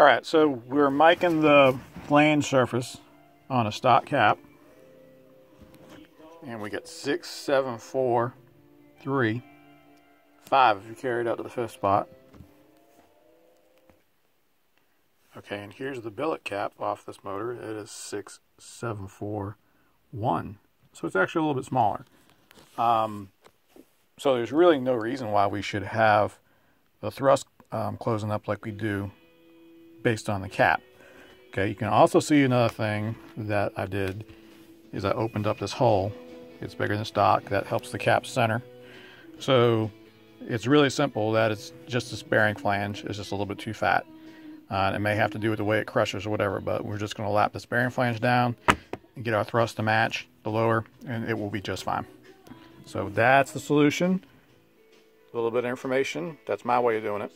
All right, so we're miking the flange surface on a stock cap. And we got six, seven, four, three, five if you carry it out to the fifth spot. Okay, and here's the billet cap off this motor. It is six, seven, four, one. So it's actually a little bit smaller. Um, so there's really no reason why we should have the thrust um, closing up like we do based on the cap. Okay, you can also see another thing that I did is I opened up this hole. It's bigger than stock. That helps the cap center. So it's really simple that it's just this bearing flange is just a little bit too fat. Uh, it may have to do with the way it crushes or whatever, but we're just going to lap this bearing flange down and get our thrust to match the lower, and it will be just fine. So that's the solution. A little bit of information. That's my way of doing it.